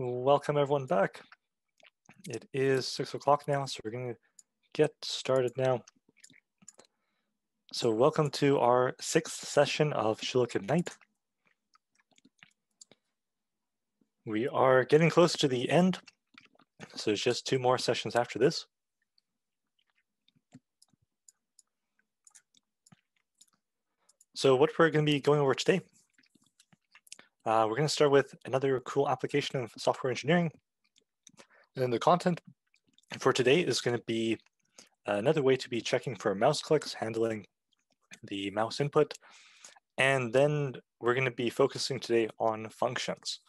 Welcome everyone back. It is six o'clock now, so we're going to get started now. So welcome to our sixth session of Schulich Ignite. We are getting close to the end, so it's just two more sessions after this. So what we're going to be going over today uh, we're going to start with another cool application of software engineering. And the content for today is going to be another way to be checking for mouse clicks, handling the mouse input. And then we're going to be focusing today on functions.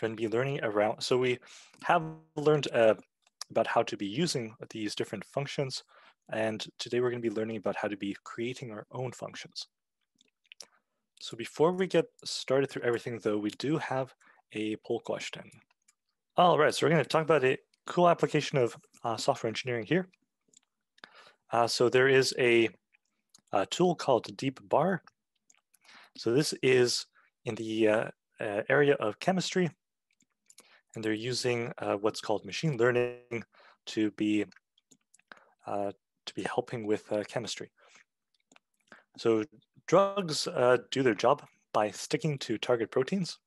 We're going to be learning around, so we have learned uh, about how to be using these different functions. And today we're going to be learning about how to be creating our own functions. So before we get started through everything though, we do have a poll question. All right, so we're gonna talk about a cool application of uh, software engineering here. Uh, so there is a, a, tool called DeepBar. So this is in the uh, uh area of chemistry, and they're using uh, what's called machine learning to be uh, to be helping with chemistry. So drugs uh, do their job by sticking to target proteins,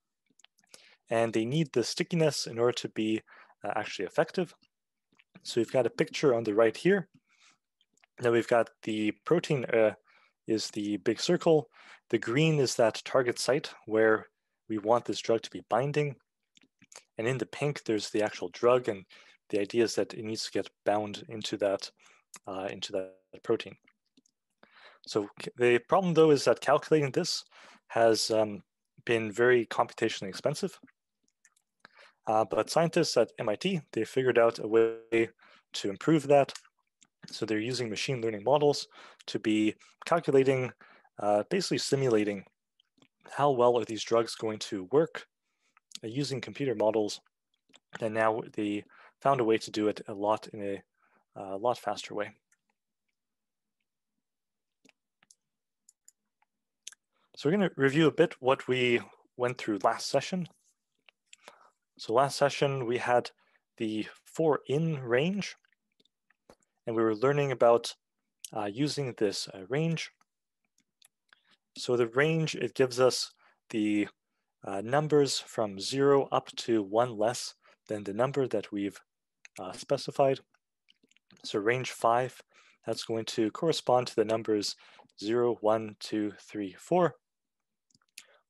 and they need the stickiness in order to be uh, actually effective. So we've got a picture on the right here. Now we've got the protein uh, is the big circle. The green is that target site where we want this drug to be binding. And in the pink, there's the actual drug. And the idea is that it needs to get bound into that, uh, into that protein. So the problem though is that calculating this has um, been very computationally expensive. Uh, but scientists at MIT, they figured out a way to improve that. So they're using machine learning models to be calculating, uh, basically simulating how well are these drugs going to work uh, using computer models. And now they found a way to do it a lot in a, a lot faster way. So we're going to review a bit what we went through last session. So last session, we had the for in range, and we were learning about uh, using this uh, range. So the range, it gives us the uh, numbers from zero up to one less than the number that we've uh, specified. So range five, that's going to correspond to the numbers zero, one, two, three, four.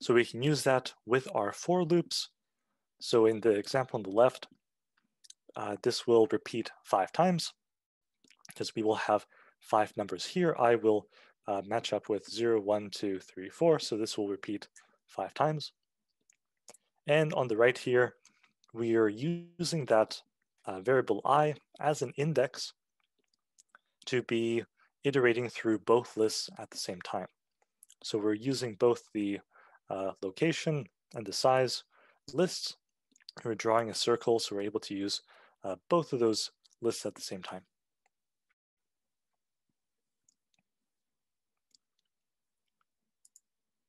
So we can use that with our for loops. So in the example on the left, uh, this will repeat five times because we will have five numbers here. I will uh, match up with 0, 1, 2, 3, 4. So this will repeat five times. And on the right here, we are using that uh, variable i as an index to be iterating through both lists at the same time. So we're using both the uh, location and the size lists. We're drawing a circle, so we're able to use uh, both of those lists at the same time.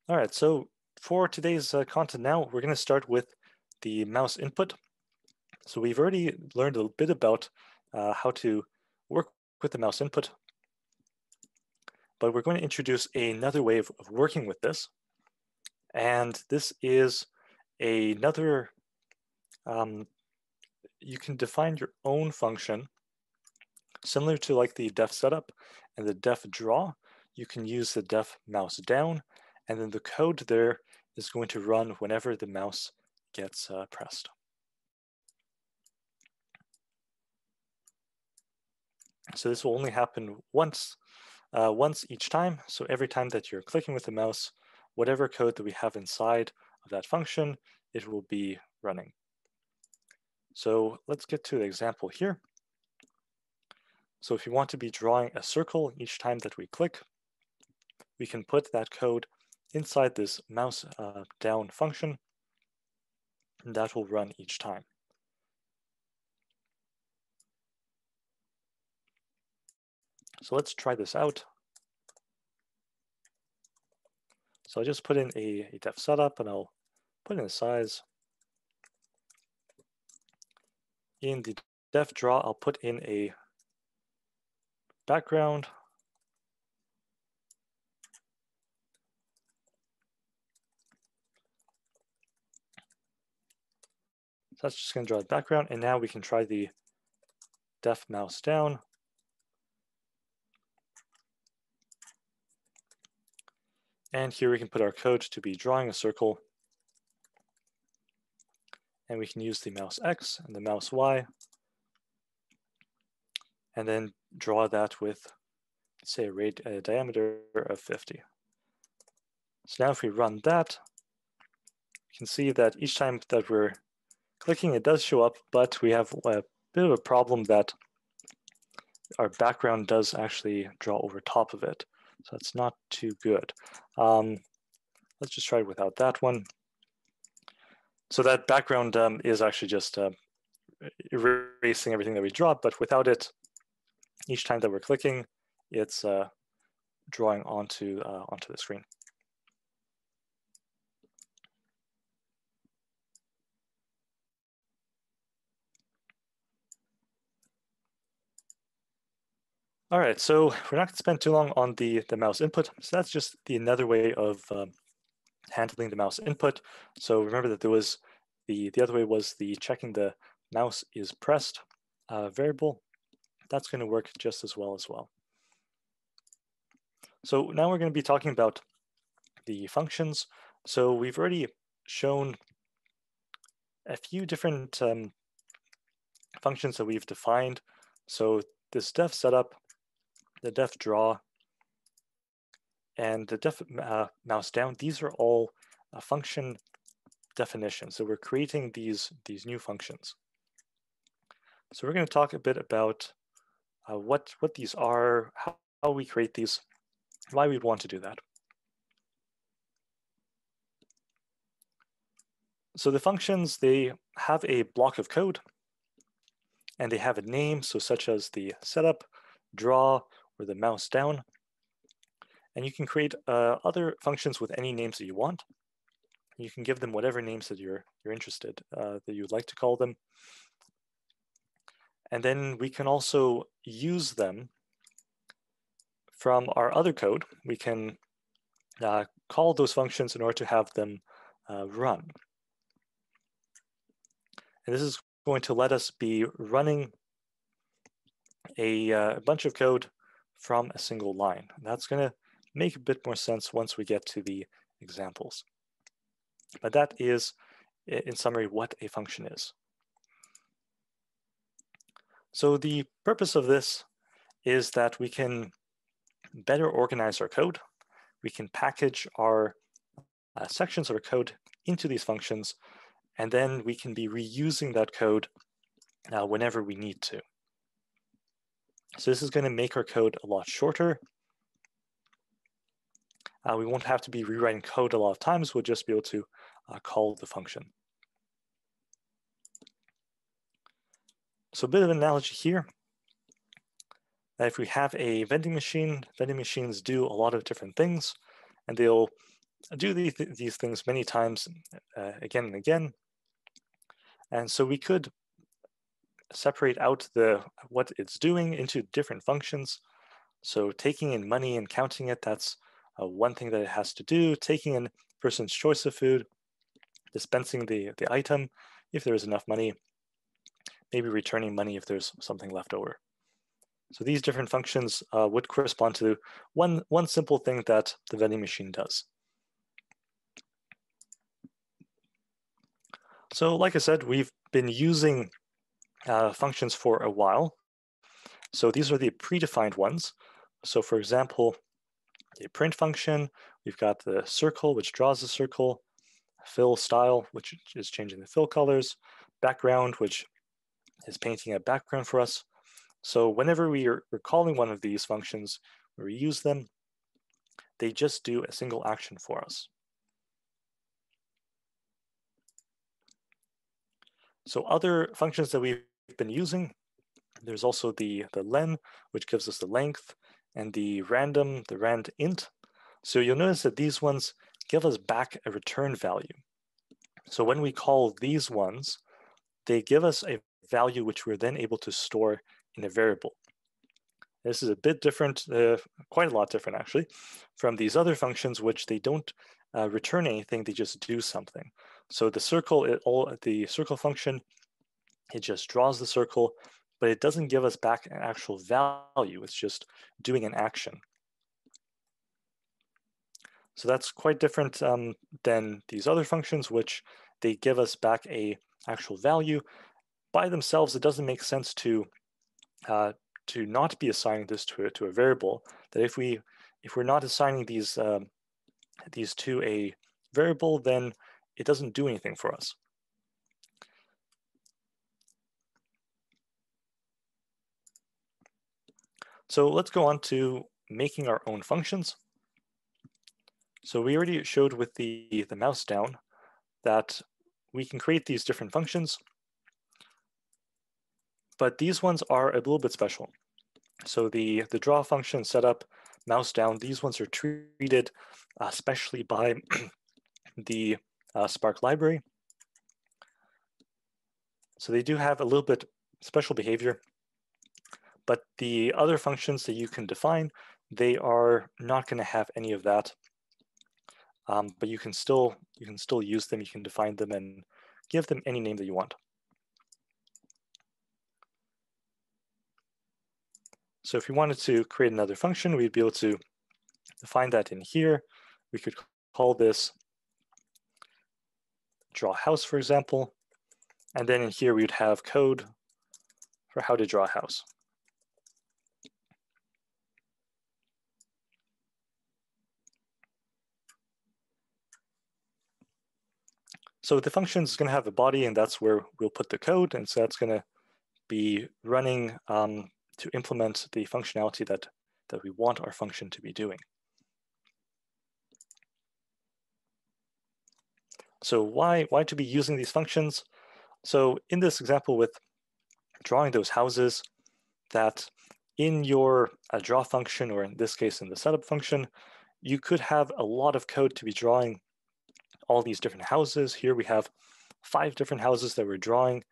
All right, so for today's uh, content now, we're going to start with the mouse input. So we've already learned a bit about uh, how to work with the mouse input, but we're going to introduce another way of, of working with this. And this is another, um, you can define your own function similar to like the def setup and the def draw. You can use the def mouse down and then the code there is going to run whenever the mouse gets uh, pressed. So this will only happen once, uh, once each time. So every time that you're clicking with the mouse, whatever code that we have inside of that function, it will be running. So let's get to the example here. So if you want to be drawing a circle each time that we click, we can put that code inside this mouse uh, down function, and that will run each time. So let's try this out. So I'll just put in a, a def setup and I'll put in a size. in the def draw, I'll put in a background. So that's just going to draw the background. And now we can try the def mouse down. And here we can put our code to be drawing a circle. And we can use the mouse X and the mouse Y. And then draw that with, say, a, rad a diameter of 50. So now if we run that, you can see that each time that we're clicking, it does show up, but we have a bit of a problem that our background does actually draw over top of it. So it's not too good. Um, let's just try it without that one. So that background um, is actually just uh, erasing everything that we dropped, but without it, each time that we're clicking, it's uh, drawing onto, uh, onto the screen. All right, so we're not going to spend too long on the, the mouse input. So that's just the another way of um, handling the mouse input. So remember that there was the, the other way was the checking the mouse is pressed uh, variable. That's going to work just as well as well. So now we're going to be talking about the functions. So we've already shown a few different um, functions that we've defined. So this def setup the def draw, and the def uh, mouse down, these are all uh, function definitions. So we're creating these, these new functions. So we're going to talk a bit about uh, what, what these are, how, how we create these, why we'd want to do that. So the functions, they have a block of code and they have a name, so such as the setup, draw, or the mouse down. And you can create uh, other functions with any names that you want. You can give them whatever names that you're, you're interested, uh, that you'd like to call them. And then we can also use them from our other code. We can uh, call those functions in order to have them uh, run. And this is going to let us be running a, uh, bunch of code from a single line. That's going to make a bit more sense once we get to the examples. But that is, in summary, what a function is. So the purpose of this is that we can better organize our code. We can package our uh, sections of our code into these functions, and then we can be reusing that code uh, whenever we need to. So this is going to make our code a lot shorter. Uh, we won't have to be rewriting code a lot of times. We'll just be able to uh, call the function. So a bit of an analogy here. That if we have a vending machine, vending machines do a lot of different things, and they'll do these, these things many times uh, again and again. And so we could separate out the what it's doing into different functions. So taking in money and counting it, that's uh, one thing that it has to do. Taking in person's choice of food, dispensing the, the item if there's enough money, maybe returning money if there's something left over. So these different functions uh, would correspond to one, one simple thing that the vending machine does. So like I said, we've been using uh, functions for a while. So these are the predefined ones. So for example, a print function, we've got the circle, which draws the circle, fill style, which is changing the fill colors, background, which is painting a background for us. So whenever we are calling one of these functions, we use them, they just do a single action for us. So other functions that we've been using. There's also the, the len, which gives us the length, and the random, the rand int. So you'll notice that these ones give us back a return value. So when we call these ones, they give us a value which we're then able to store in a variable. This is a bit different, uh, quite a lot different actually, from these other functions which they don't uh, return anything, they just do something. So the circle, all the circle function, it just draws the circle, but it doesn't give us back an actual value. It's just doing an action. So that's quite different um, than these other functions, which they give us back a actual value. By themselves, it doesn't make sense to uh, to not be assigning this to a, to a variable. That if we if we're not assigning these um, these to a variable, then it doesn't do anything for us. So let's go on to making our own functions. So we already showed with the, the mouse down that we can create these different functions, but these ones are a little bit special. So the, the draw function setup, mouse down, these ones are treated uh, especially by the uh, Spark library. So they do have a little bit special behavior, but the other functions that you can define, they are not going to have any of that. Um, but you can still you can still use them. You can define them and give them any name that you want. So if we wanted to create another function, we'd be able to define that in here. We could call this draw house, for example. And then in here, we would have code for how to draw a house. So the function is going to have a body, and that's where we'll put the code. And so that's going to be running um, to implement the functionality that, that we want our function to be doing. So why, why to be using these functions? So in this example with drawing those houses, that in your uh, draw function, or in this case in the setup function, you could have a lot of code to be drawing all these different houses. Here we have five different houses that we're drawing,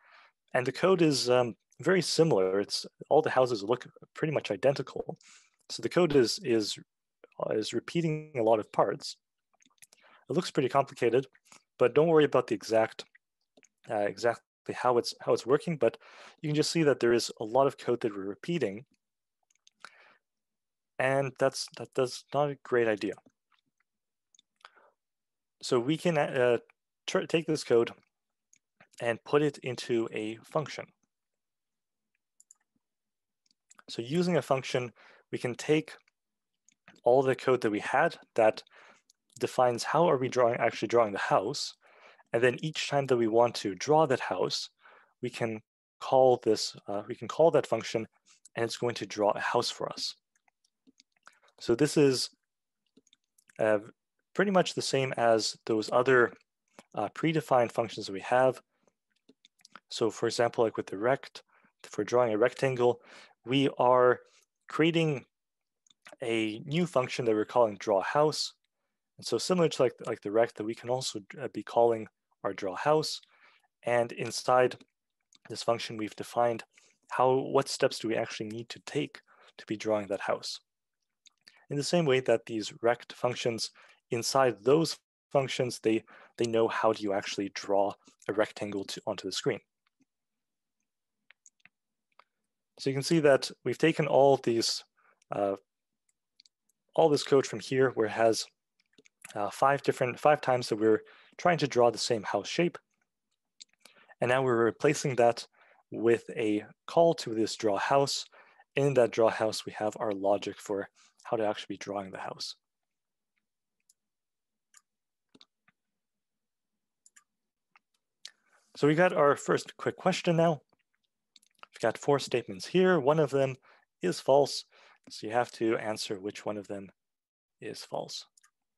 and the code is um, very similar. It's all the houses look pretty much identical. So the code is is uh, is repeating a lot of parts. It looks pretty complicated, but don't worry about the exact uh, exactly how it's how it's working. But you can just see that there is a lot of code that we're repeating, and that's that that's not a great idea. So we can uh, take this code and put it into a function. So using a function, we can take all the code that we had that defines how are we drawing actually drawing the house. And then each time that we want to draw that house, we can call this, uh, we can call that function and it's going to draw a house for us. So this is uh, pretty much the same as those other uh, predefined functions that we have. So for example, like with the rect, for drawing a rectangle, we are creating a new function that we're calling draw house. And so similar to like, like the rect that we can also uh, be calling our draw house. And inside this function, we've defined how what steps do we actually need to take to be drawing that house. In the same way that these rect functions inside those functions, they, they know how do you actually draw a rectangle to, onto the screen. So you can see that we've taken all these, uh, all this code from here where it has uh, five different, five times that we're trying to draw the same house shape. And now we're replacing that with a call to this draw house. In that draw house, we have our logic for how to actually be drawing the house. So we got our first quick question now. We've got four statements here. One of them is false. So you have to answer which one of them is false.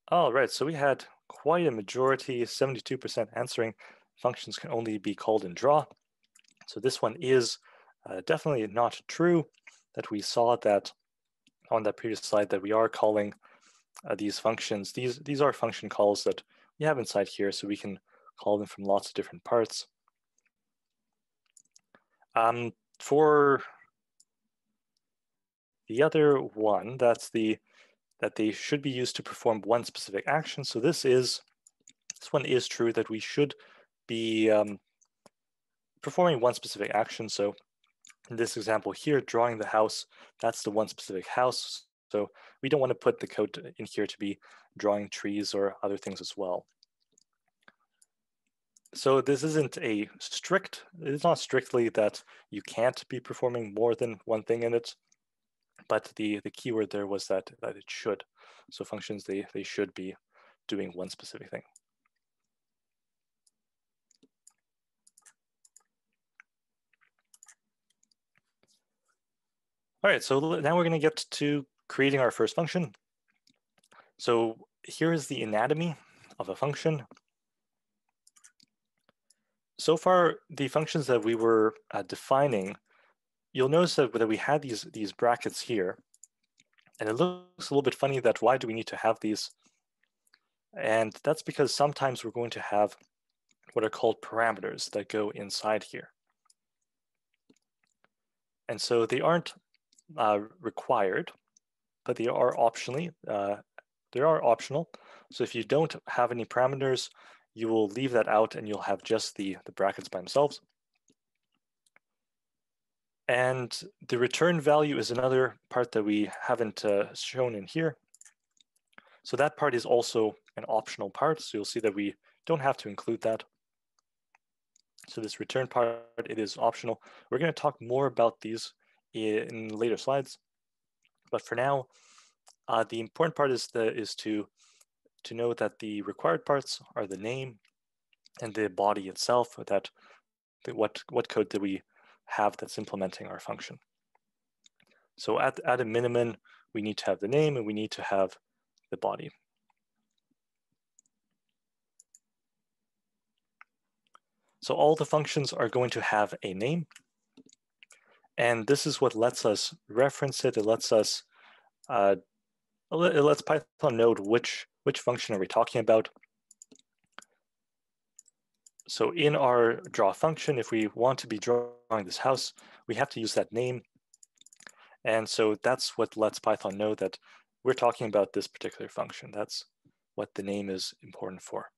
All right, so we had quite a majority, 72% answering functions can only be called in draw. So this one is uh, definitely not true that we saw that on that previous slide that we are calling uh, these functions. These, these are function calls that we have inside here so we can call them from lots of different parts. Um, for the other one, that's the that they should be used to perform one specific action. So this is this one is true that we should be um, performing one specific action. So in this example here, drawing the house, that's the one specific house. So we don't want to put the code in here to be drawing trees or other things as well. So this isn't a strict, it's not strictly that you can't be performing more than one thing in it, but the, the keyword there was that, that it should. So functions, they, they should be doing one specific thing. All right, so now we're going to get to creating our first function. So here is the anatomy of a function. So far, the functions that we were uh, defining, you'll notice that, that we had these, these brackets here. And it looks a little bit funny that why do we need to have these? And that's because sometimes we're going to have what are called parameters that go inside here. And so they aren't uh, required, but they are optionally, uh, they are optional. So if you don't have any parameters, you will leave that out and you'll have just the, the brackets by themselves. And the return value is another part that we haven't uh, shown in here. So that part is also an optional part. So you'll see that we don't have to include that. So this return part, it is optional. We're going to talk more about these in later slides. But for now, uh, the important part is, the, is to, to know that the required parts are the name and the body itself, that, that what, what code do we have that's implementing our function. So at, at a minimum, we need to have the name and we need to have the body. So all the functions are going to have a name and this is what lets us reference it. It lets us, uh, it lets Python know which, which function are we talking about. So in our draw function, if we want to be drawing this house, we have to use that name. And so that's what lets Python know that we're talking about this particular function. That's what the name is important for.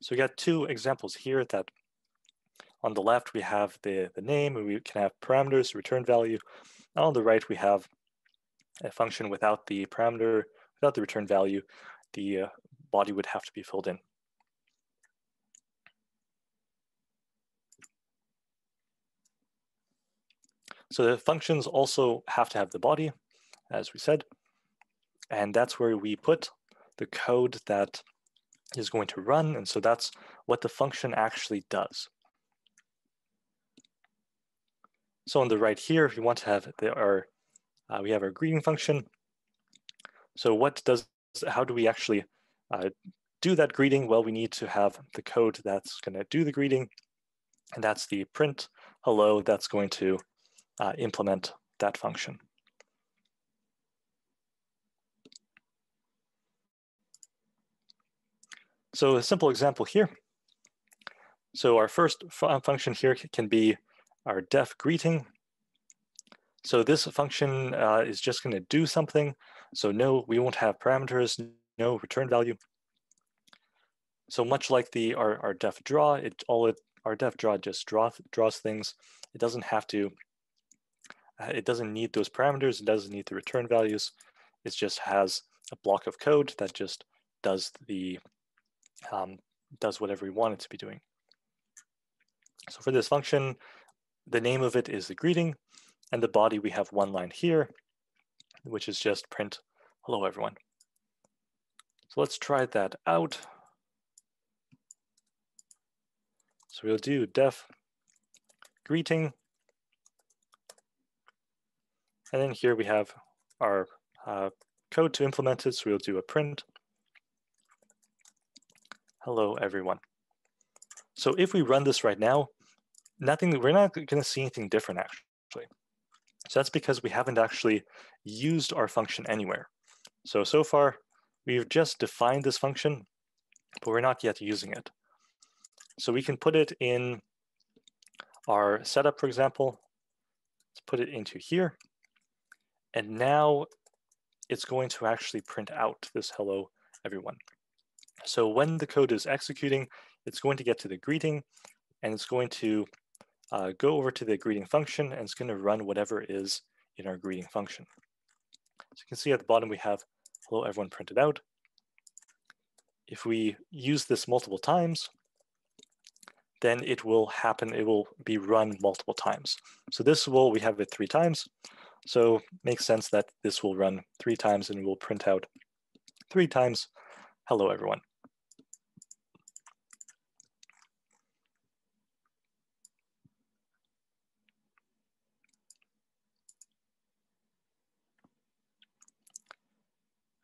So we got two examples here that on the left, we have the, the name, we can have parameters, return value. And on the right, we have a function without the parameter, without the return value, the uh, body would have to be filled in. So the functions also have to have the body, as we said, and that's where we put the code that is going to run. And so that's what the function actually does. So on the right here, if you want to have there are, uh, we have our greeting function. So what does, how do we actually uh, do that greeting? Well, we need to have the code that's going to do the greeting, and that's the print hello that's going to uh, implement that function. So a simple example here. So our first function here can be our def greeting. So this function uh, is just going to do something. So no, we won't have parameters, no return value. So much like the our, our def draw, it all it our def draw just draw, draws things. It doesn't have to. Uh, it doesn't need those parameters. It doesn't need the return values. It just has a block of code that just does the um, does whatever we want it to be doing. So for this function, the name of it is the greeting, and the body we have one line here, which is just print hello everyone. So let's try that out. So we'll do def greeting. And then here we have our uh, code to implement it. So we'll do a print. Hello, everyone. So if we run this right now, nothing, we're not going to see anything different actually. So that's because we haven't actually used our function anywhere. So, so far, we've just defined this function, but we're not yet using it. So we can put it in our setup, for example. Let's put it into here. And now it's going to actually print out this hello everyone. So when the code is executing, it's going to get to the greeting and it's going to uh, go over to the greeting function and it's going to run whatever is in our greeting function. So you can see at the bottom we have hello everyone printed out. If we use this multiple times, then it will happen, it will be run multiple times. So this will, we have it three times. So makes sense that this will run three times and we'll print out three times, hello everyone.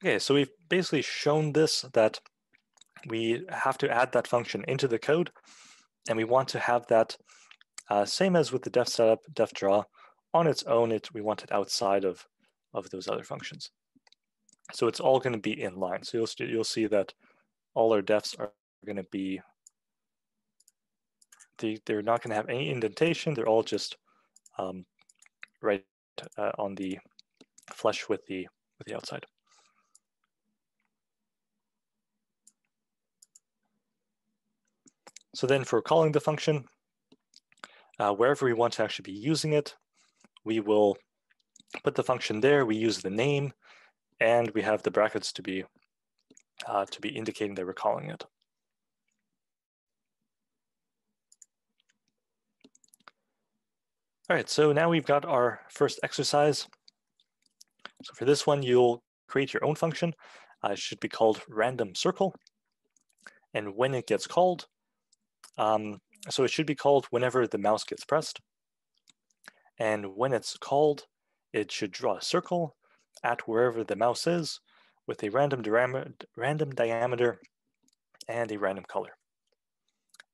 Okay, so we've basically shown this that we have to add that function into the code and we want to have that uh, same as with the def setup, def draw, on its own, it we want it outside of, of those other functions. So it's all going to be in line. So you'll, you'll see that all our defs are going to be, they, they're not going to have any indentation. They're all just um, right uh, on the flush with the, with the outside. So then for calling the function, uh, wherever we want to actually be using it, we will put the function there, we use the name, and we have the brackets to be uh, to be indicating that we're calling it. All right, so now we've got our first exercise. So for this one, you'll create your own function. Uh, it should be called random circle. And when it gets called, um, so it should be called whenever the mouse gets pressed. And when it's called, it should draw a circle at wherever the mouse is with a random, random diameter and a random color.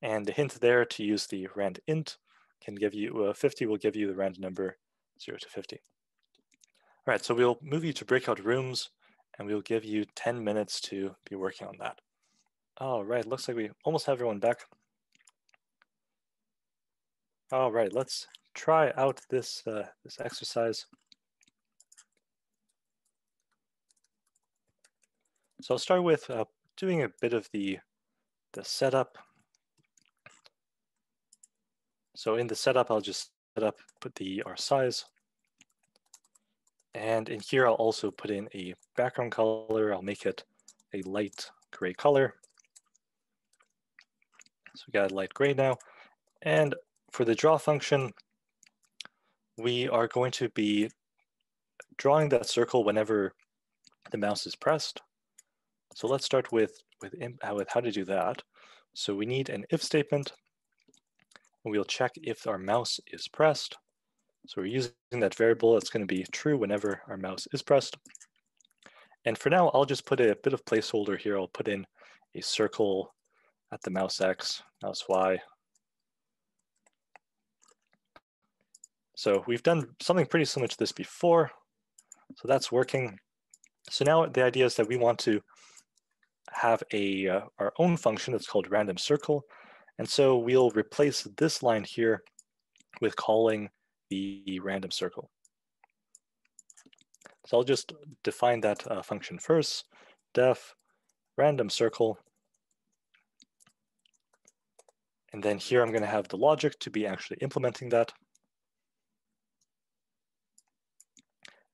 And the hint there to use the rand int can give you, uh, 50 will give you the random number 0 to 50. All right, so we'll move you to breakout rooms and we'll give you 10 minutes to be working on that. All right, looks like we almost have everyone back. All right, let's try out this, uh, this exercise. So I'll start with uh, doing a bit of the, the setup. So in the setup, I'll just set up, put the our size. And in here, I'll also put in a background color. I'll make it a light gray color. So we got a light gray now. And for the draw function, we are going to be drawing that circle whenever the mouse is pressed. So let's start with, with, with how to do that. So we need an if statement. We'll check if our mouse is pressed. So we're using that variable that's going to be true whenever our mouse is pressed. And for now, I'll just put a bit of placeholder here. I'll put in a circle at the mouse X, mouse Y, So we've done something pretty similar to this before. So that's working. So now the idea is that we want to have a uh, our own function that's called random circle. And so we'll replace this line here with calling the random circle. So I'll just define that uh, function first, def random circle. And then here I'm going to have the logic to be actually implementing that.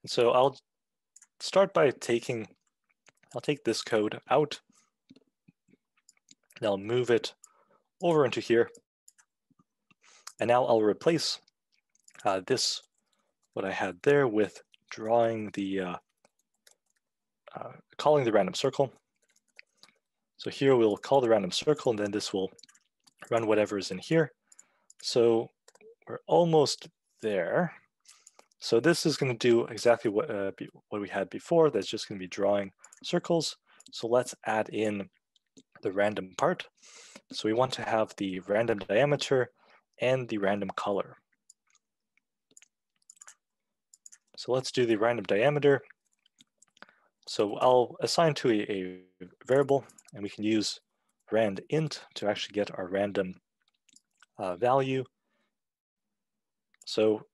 So I'll start by taking, I'll take this code out, and I'll move it over into here. And now I'll replace uh, this, what I had there, with drawing the, uh, uh, calling the random circle. So here we'll call the random circle, and then this will run whatever is in here. So we're almost there. So this is going to do exactly what, uh, be, what we had before. That's just going to be drawing circles. So let's add in the random part. So we want to have the random diameter and the random color. So let's do the random diameter. So I'll assign to a, a variable, and we can use rand int to actually get our random uh, value. So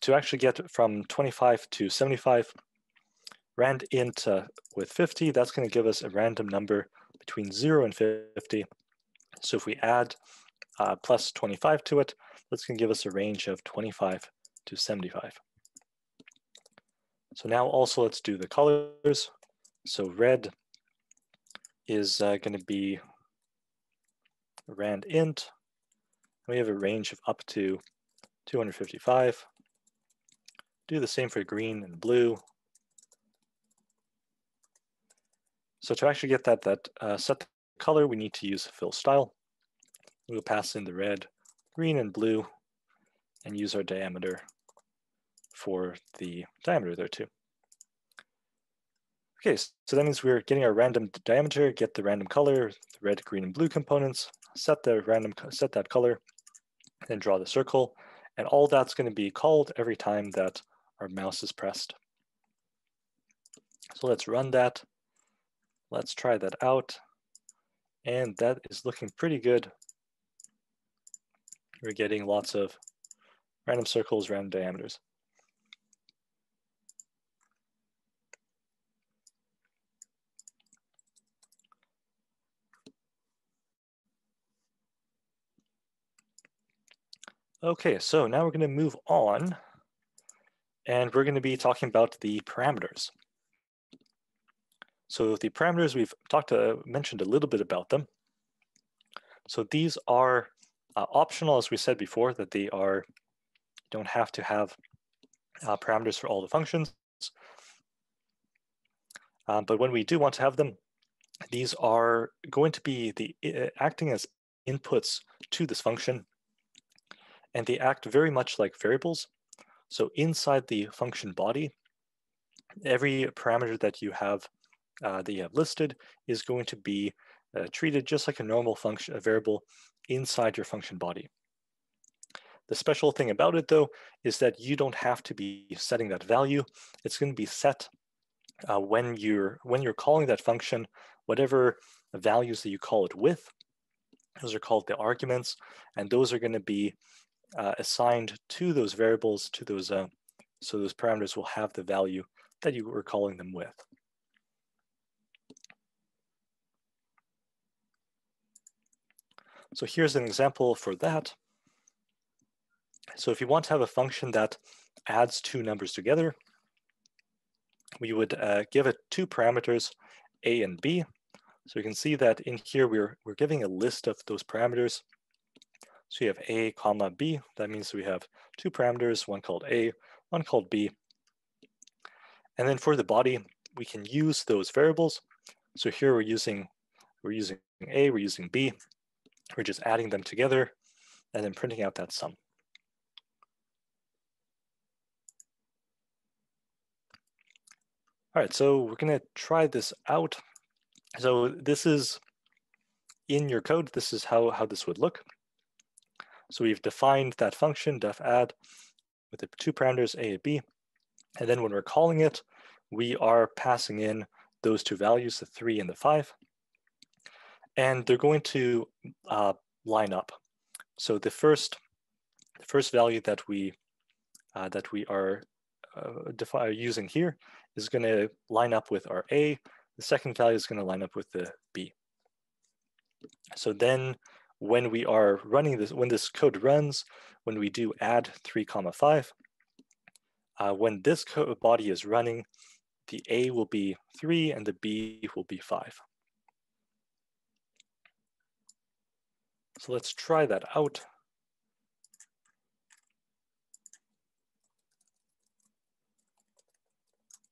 to actually get from 25 to 75, rand int uh, with 50, that's going to give us a random number between 0 and 50. So if we add uh, plus 25 to it, that's going to give us a range of 25 to 75. So now also let's do the colors. So red is uh, going to be rand int. We have a range of up to 255. Do the same for green and blue. So to actually get that, that uh, set color, we need to use fill style. We'll pass in the red, green, and blue, and use our diameter for the diameter there too. Okay, so that means we're getting our random diameter, get the random color, the red, green, and blue components, set the random set that color, and draw the circle. And all that's going to be called every time that our mouse is pressed. So let's run that. Let's try that out. And that is looking pretty good. We're getting lots of random circles, random diameters. Okay, so now we're going to move on and we're going to be talking about the parameters. So the parameters, we've talked to, uh, mentioned a little bit about them. So these are uh, optional, as we said before, that they are don't have to have uh, parameters for all the functions. Um, but when we do want to have them, these are going to be the uh, acting as inputs to this function and they act very much like variables. So inside the function body, every parameter that you have uh, that you have listed is going to be uh, treated just like a normal function, a variable inside your function body. The special thing about it though is that you don't have to be setting that value. It's going to be set uh, when you're when you're calling that function, whatever values that you call it with, those are called the arguments, and those are going to be uh, assigned to those variables, to those, uh, so those parameters will have the value that you were calling them with. So here's an example for that. So if you want to have a function that adds two numbers together, we would uh, give it two parameters, a and b. So you can see that in here, we're, we're giving a list of those parameters. So you have a comma b. That means we have two parameters, one called a, one called b. And then for the body, we can use those variables. So here we're using we're using a, we're using b. We're just adding them together and then printing out that sum. All right, so we're gonna try this out. So this is in your code, this is how, how this would look. So we've defined that function def add with the two parameters a and b. And then when we're calling it, we are passing in those two values, the three and the five. And they're going to uh, line up. So the first, the first value that we uh, that we are uh, using here is going to line up with our A. The second value is going to line up with the B. So then when we are running this, when this code runs, when we do add 3 comma 5, uh, when this code body is running, the A will be 3 and the B will be 5. So let's try that out.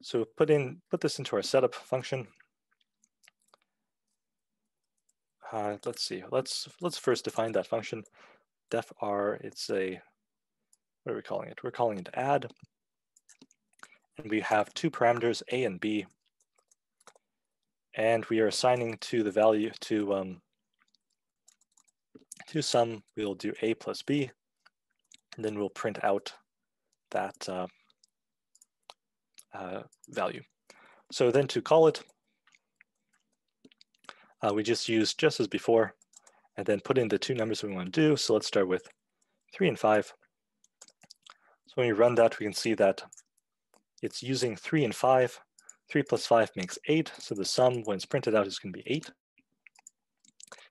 So put in put this into our setup function. Uh, let's see. Let's let's first define that function. Def r. It's a what are we calling it? We're calling it add, and we have two parameters a and b, and we are assigning to the value to um, to sum. We'll do a plus b, and then we'll print out that uh, uh, value. So then to call it, uh, we just use just as before, and then put in the two numbers we want to do. So let's start with 3 and 5. So when we run that, we can see that it's using 3 and 5. 3 plus 5 makes 8, so the sum when it's printed out is going to be 8.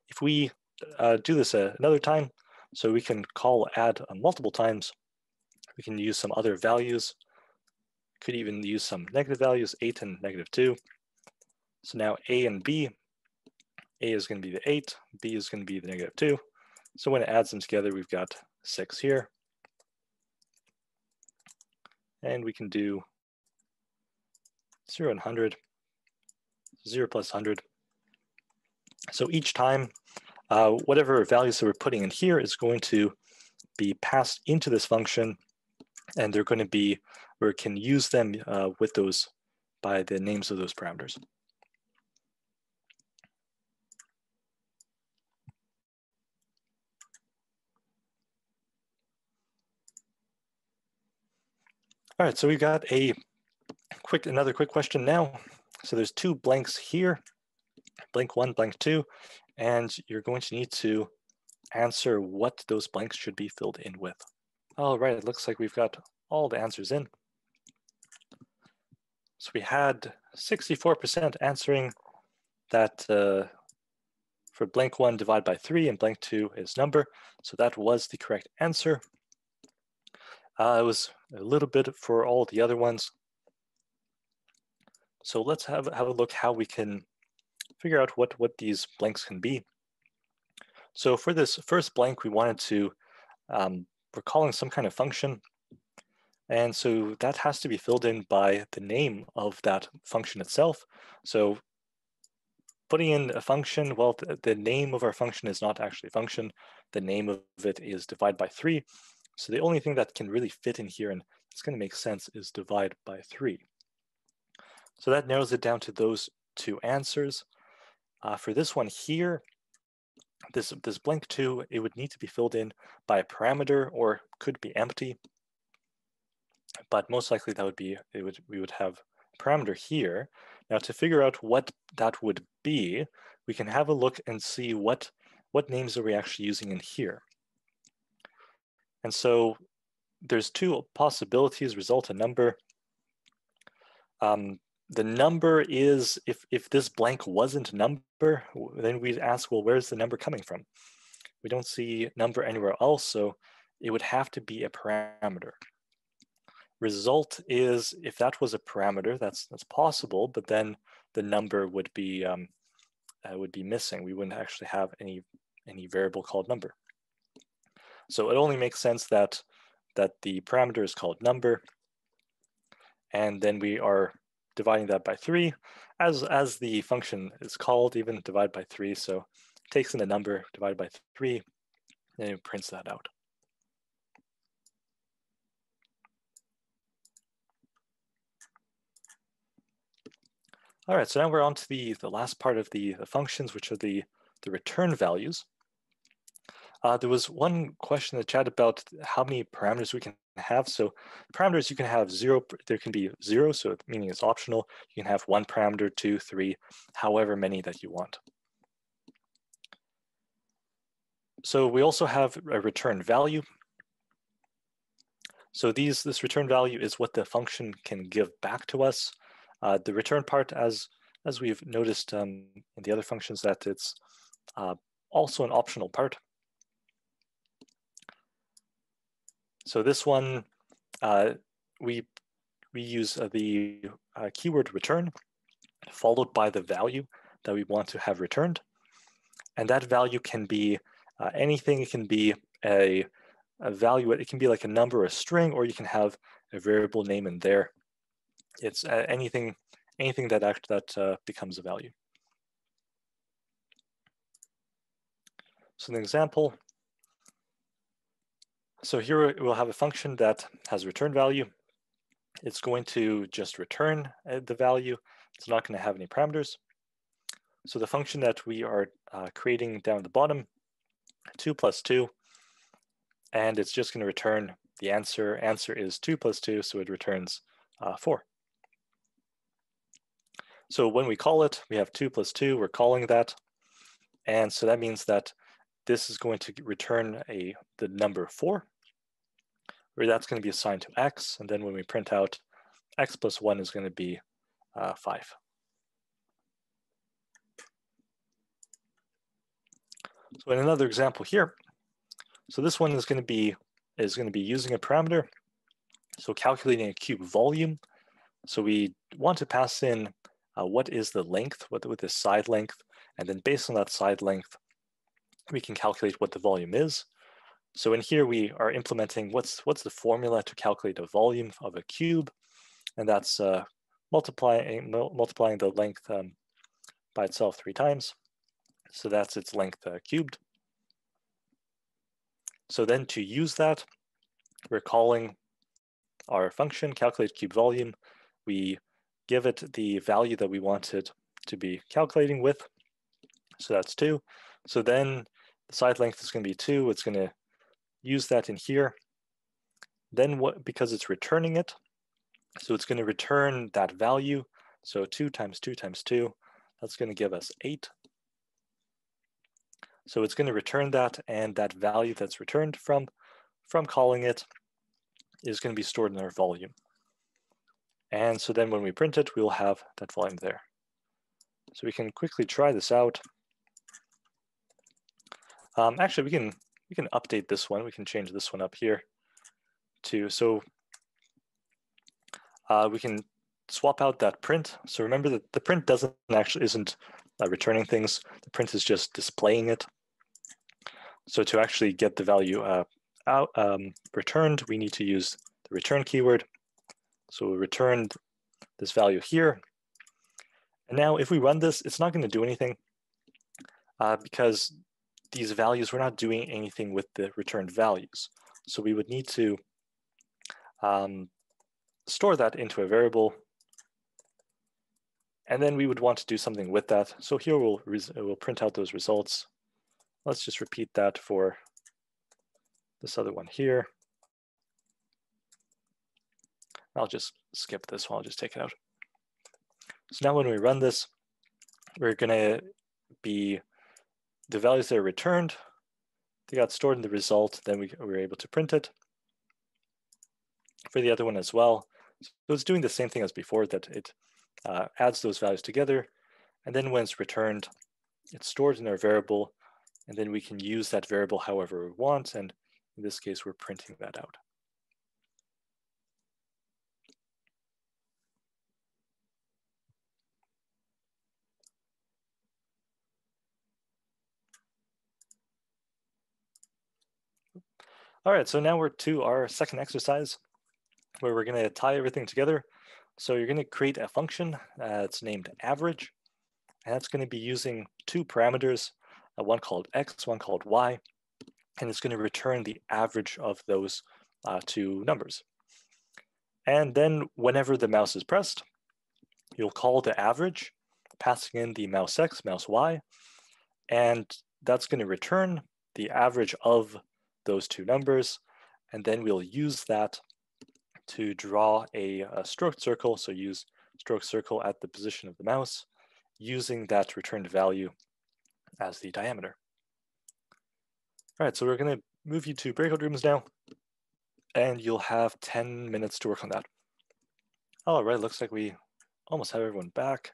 If we uh, do this uh, another time, so we can call add uh, multiple times, we can use some other values, could even use some negative values, 8 and negative 2. So now a and b, a is going to be the 8, b is going to be the negative 2. So when it adds them together, we've got 6 here. And we can do 0 and 100, 0 plus 100. So each time, uh, whatever values that we're putting in here is going to be passed into this function, and they're going to be, or can use them uh, with those by the names of those parameters. All right, so we've got a quick another quick question now. So there's two blanks here, blank one, blank two, and you're going to need to answer what those blanks should be filled in with. All right, it looks like we've got all the answers in. So we had 64% answering that uh, for blank one divided by three and blank two is number. So that was the correct answer. Uh, it was a little bit for all the other ones. So let's have, have a look how we can figure out what, what these blanks can be. So for this first blank, we wanted to, um, we're calling some kind of function. And so that has to be filled in by the name of that function itself. So putting in a function, well, the, the name of our function is not actually a function. The name of it is divide by three. So the only thing that can really fit in here and it's going to make sense is divide by 3. So that narrows it down to those two answers. Uh, for this one here, this, this blank 2, it would need to be filled in by a parameter or could be empty. But most likely that would be, it would, we would have parameter here. Now to figure out what that would be, we can have a look and see what, what names are we actually using in here. And so there's two possibilities, result a number. Um, the number is, if, if this blank wasn't number, then we'd ask, well, where's the number coming from? We don't see number anywhere else, so it would have to be a parameter. Result is, if that was a parameter, that's, that's possible, but then the number would be, um, uh, would be missing. We wouldn't actually have any, any variable called number. So it only makes sense that, that the parameter is called number, and then we are dividing that by three, as, as the function is called, even divide by three, so it takes in a number divided by three, and it prints that out. All right, so now we're on to the, the last part of the, the functions, which are the, the return values. Uh, there was one question in the chat about how many parameters we can have. So parameters you can have zero, there can be zero, so meaning it's optional. You can have one parameter, two, three, however many that you want. So we also have a return value. So these, this return value is what the function can give back to us. Uh, the return part, as, as we've noticed um, in the other functions, that it's uh, also an optional part. So this one, uh, we, we use uh, the uh, keyword return followed by the value that we want to have returned. And that value can be uh, anything. It can be a, a value. It can be like a number, a string, or you can have a variable name in there. It's uh, anything, anything that act, that uh, becomes a value. So an example, so here we'll have a function that has return value. It's going to just return uh, the value. It's not going to have any parameters. So the function that we are uh, creating down the bottom, 2 plus 2, and it's just going to return the answer. Answer is 2 plus 2, so it returns uh, 4. So when we call it, we have 2 plus 2, we're calling that. And so that means that this is going to return a the number 4 that's going to be assigned to x. And then when we print out, x plus 1 is going to be uh, 5. So in another example here, so this one is going to be is going to be using a parameter, so calculating a cube volume. So we want to pass in uh, what is the length, what with this side length, and then based on that side length, we can calculate what the volume is. So in here we are implementing what's what's the formula to calculate the volume of a cube, and that's uh, multiplying multiplying the length um, by itself three times. So that's its length uh, cubed. So then to use that, we're calling our function calculate cube volume. We give it the value that we wanted to be calculating with. So that's two. So then the side length is going to be two. It's going to use that in here. Then what, because it's returning it, so it's going to return that value. So two times two times two, that's going to give us eight. So it's going to return that and that value that's returned from, from calling it is going to be stored in our volume. And so then when we print it, we'll have that volume there. So we can quickly try this out. Um, actually, we can we can update this one. We can change this one up here to so uh, we can swap out that print. So remember that the print doesn't actually isn't uh, returning things. The print is just displaying it. So to actually get the value uh, out um, returned, we need to use the return keyword. So we returned this value here. And now if we run this, it's not going to do anything uh, because these values, we're not doing anything with the returned values. So we would need to um, store that into a variable. And then we would want to do something with that. So here we'll, we'll print out those results. Let's just repeat that for this other one here. I'll just skip this one, I'll just take it out. So now when we run this, we're gonna be, the values that are returned, they got stored in the result, then we, we were able to print it. For the other one as well. So it's doing the same thing as before, that it uh, adds those values together, and then when it's returned, it's stored in our variable, and then we can use that variable however we want. And in this case, we're printing that out. All right, so now we're to our second exercise where we're going to tie everything together. So you're going to create a function that's named average, and that's going to be using two parameters uh, one called x, one called y, and it's going to return the average of those uh, two numbers. And then whenever the mouse is pressed, you'll call the average, passing in the mouse x, mouse y, and that's going to return the average of those two numbers, and then we'll use that to draw a, a stroke circle, so use stroke circle at the position of the mouse, using that returned value as the diameter. All right, so we're gonna move you to breakout rooms now, and you'll have 10 minutes to work on that. All right, looks like we almost have everyone back.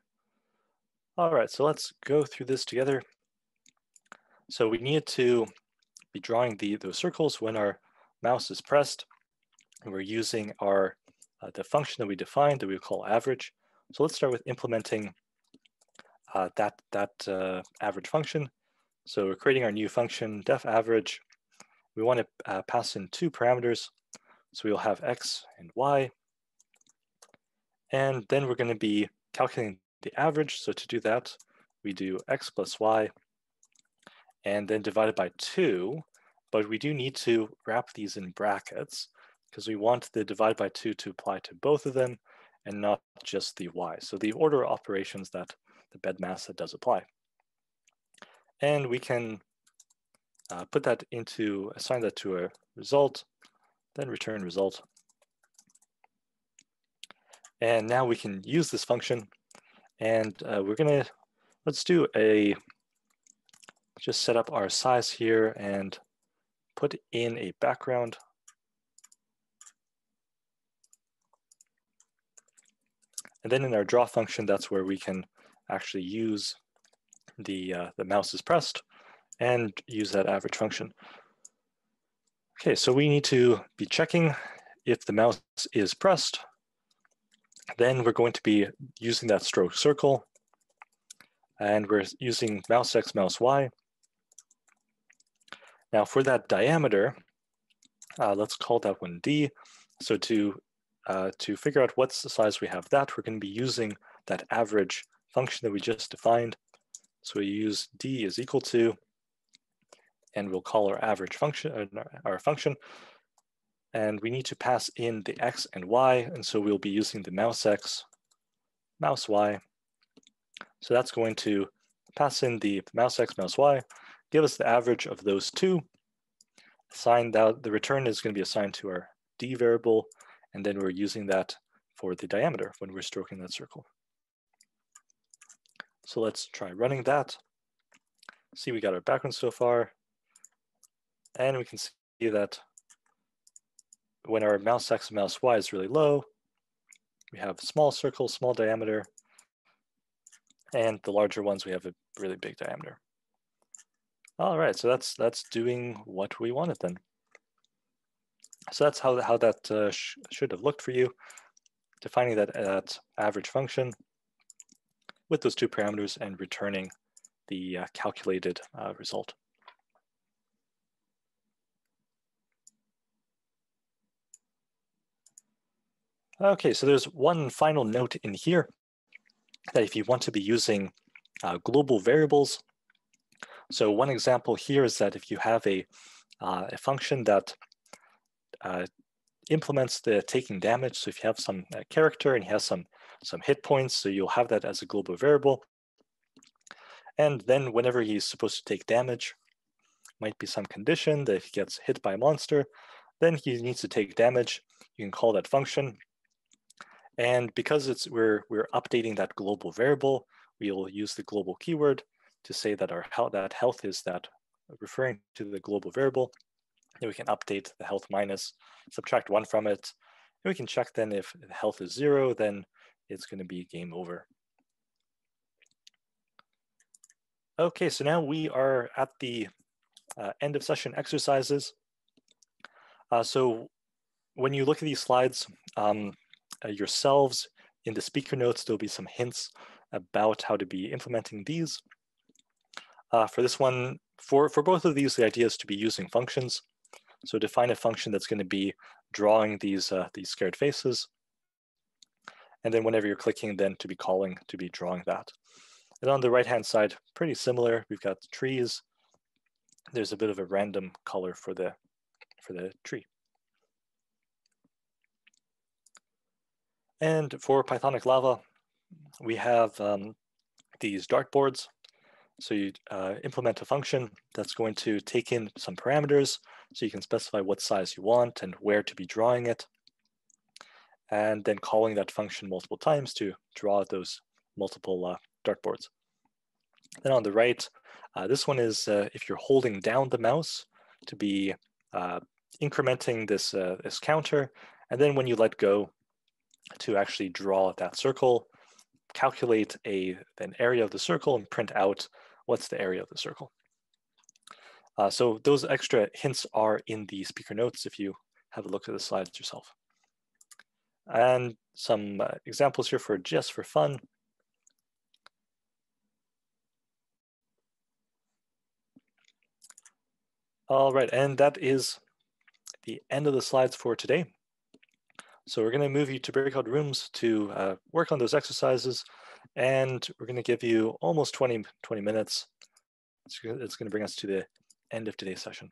All right, so let's go through this together. So we need to be drawing the those circles when our mouse is pressed, and we're using our uh, the function that we defined that we call average. So let's start with implementing uh, that, that uh, average function. So we're creating our new function, def average. We want to uh, pass in two parameters. So we'll have x and y. And then we're going to be calculating the average. So to do that, we do x plus y and then divided by 2. But we do need to wrap these in brackets because we want the divide by 2 to apply to both of them and not just the y. So the order of operations that the BEDMAS that does apply. And we can uh, put that into, assign that to a result, then return result. And now we can use this function and uh, we're gonna, let's do a just set up our size here and put in a background. And then in our draw function, that's where we can actually use the, uh, the mouse is pressed and use that average function. Okay, so we need to be checking if the mouse is pressed. Then we're going to be using that stroke circle and we're using mouse X, mouse Y. Now for that diameter, uh, let's call that one D. So to, uh, to figure out what's the size we have that, we're gonna be using that average function that we just defined. So we use D is equal to, and we'll call our average function, uh, our function, and we need to pass in the X and Y, and so we'll be using the mouse X, mouse Y. So that's going to pass in the mouse X, mouse Y, give us the average of those two, assign that the return is going to be assigned to our D variable, and then we're using that for the diameter when we're stroking that circle. So let's try running that. See, we got our background so far. And we can see that when our mouse X and mouse Y is really low, we have small circle, small diameter, and the larger ones, we have a really big diameter. All right, so that's that's doing what we wanted then. So that's how, how that uh, sh should have looked for you, defining that, that average function with those two parameters and returning the uh, calculated uh, result. Okay, so there's one final note in here that if you want to be using uh, global variables, so one example here is that if you have a, uh, a function that uh, implements the taking damage, so if you have some uh, character and he has some, some hit points, so you'll have that as a global variable. And then whenever he's supposed to take damage, might be some condition that if he gets hit by a monster, then he needs to take damage. You can call that function and because it's we're we're updating that global variable, we'll use the global keyword to say that our health that health is that referring to the global variable. And we can update the health minus, subtract one from it. And we can check then if the health is zero, then it's going to be game over. Okay, so now we are at the uh, end of session exercises. Uh, so when you look at these slides, um, uh, yourselves. In the speaker notes, there'll be some hints about how to be implementing these. Uh, for this one, for, for both of these, the idea is to be using functions. So define a function that's going to be drawing these, uh, these scared faces. And then whenever you're clicking, then to be calling, to be drawing that. And on the right-hand side, pretty similar. We've got trees. There's a bit of a random color for the, for the tree. And for Pythonic Lava, we have um, these dartboards. So you uh, implement a function that's going to take in some parameters. So you can specify what size you want and where to be drawing it. And then calling that function multiple times to draw those multiple uh, dartboards. Then on the right, uh, this one is uh, if you're holding down the mouse to be uh, incrementing this, uh, this counter. And then when you let go, to actually draw that circle, calculate a, an area of the circle and print out what's the area of the circle. Uh, so those extra hints are in the speaker notes if you have a look at the slides yourself. And some uh, examples here for just for fun. All right, and that is the end of the slides for today. So we're going to move you to breakout rooms to uh, work on those exercises. And we're going to give you almost 20, 20 minutes. It's, it's going to bring us to the end of today's session.